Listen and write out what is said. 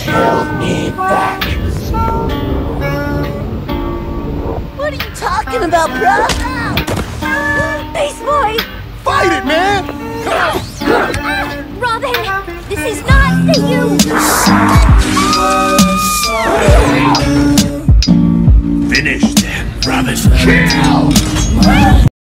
Help me back. What are you talking about, bro? Beast Boy! Fight it, man! Robin, this is not for you! Finish them, Robin. Kill!